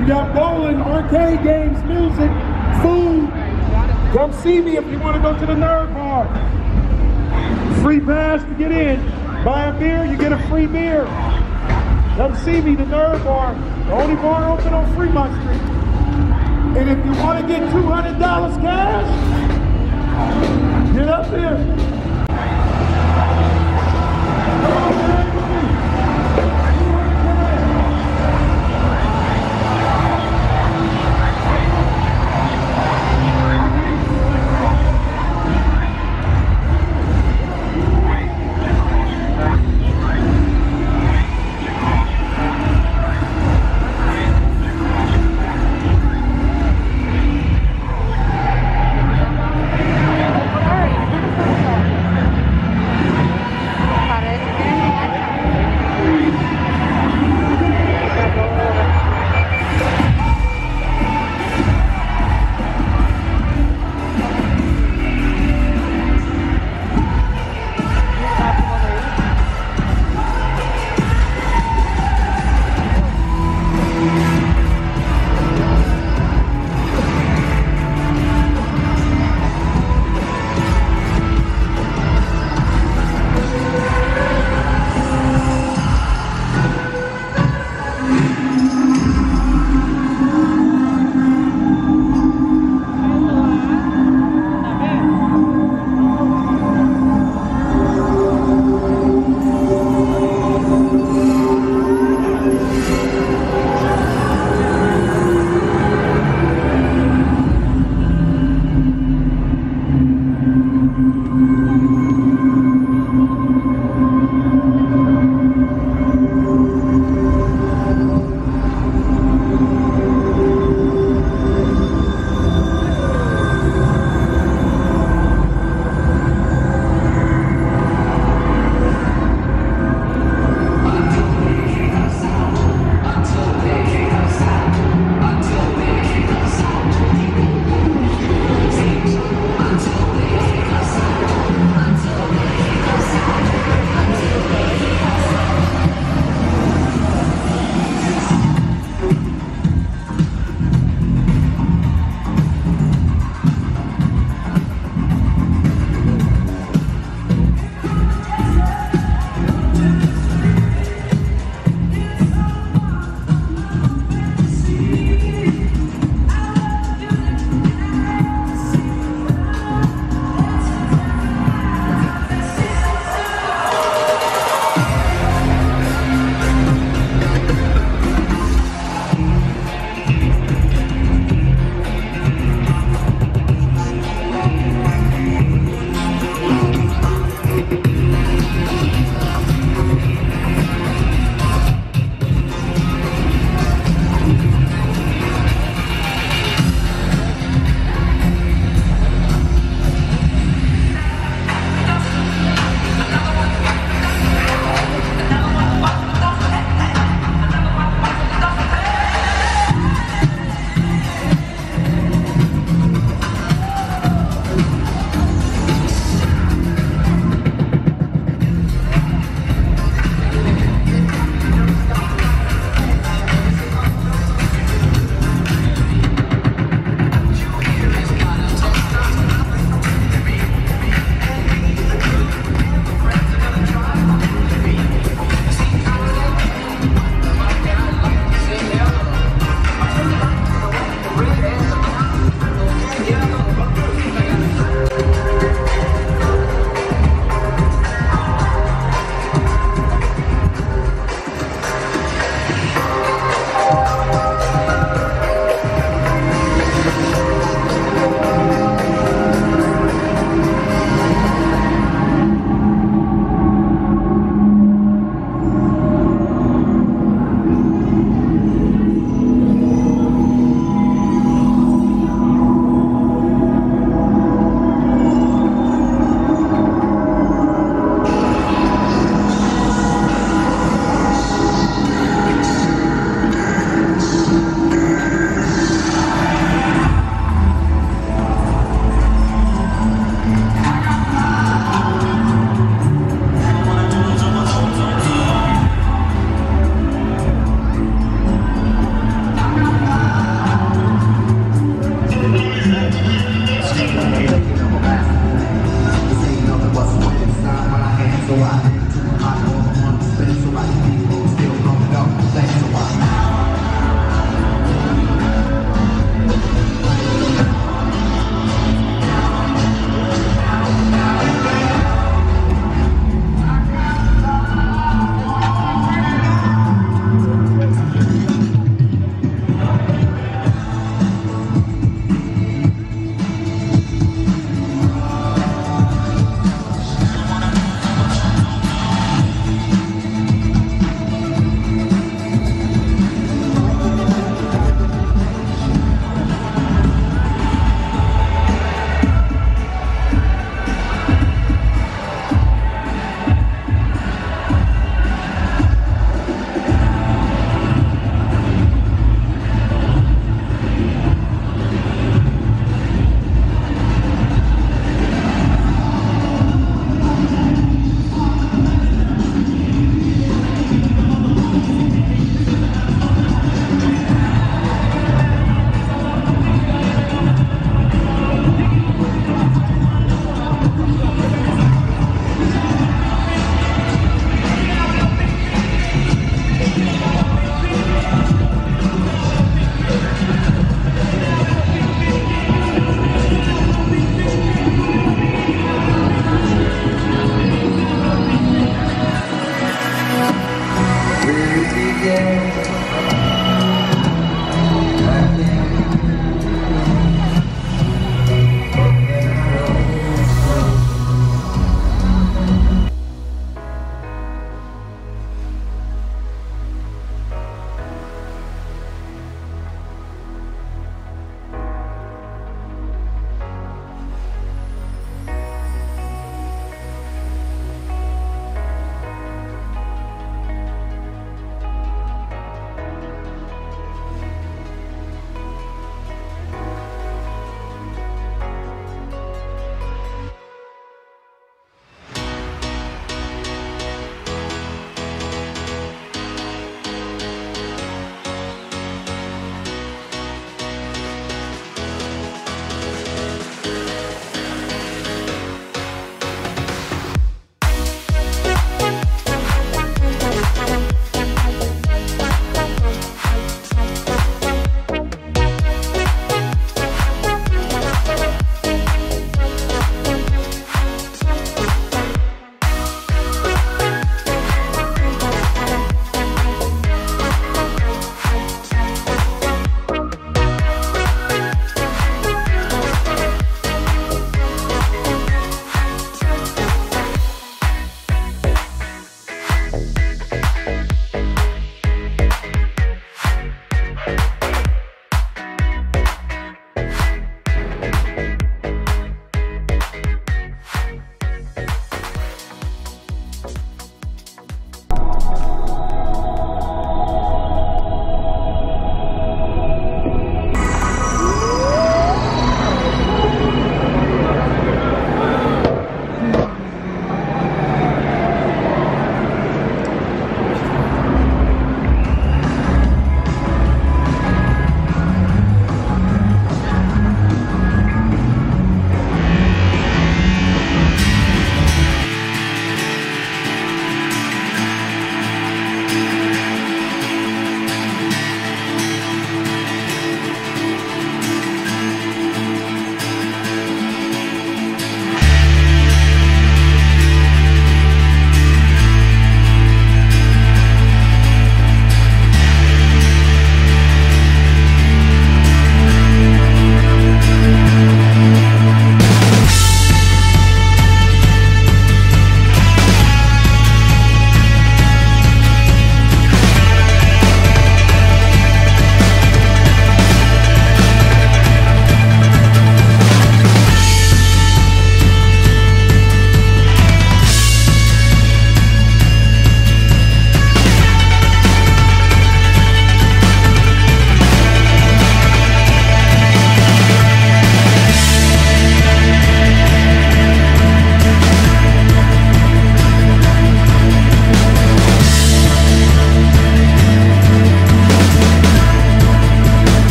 You got bowling, arcade games, music, food. Come see me if you want to go to the nerd bar. Free pass to get in. Buy a beer, you get a free beer. Come see me, the nerd bar. The only bar open on Fremont Street. And if you want to get $200 cash, get up there.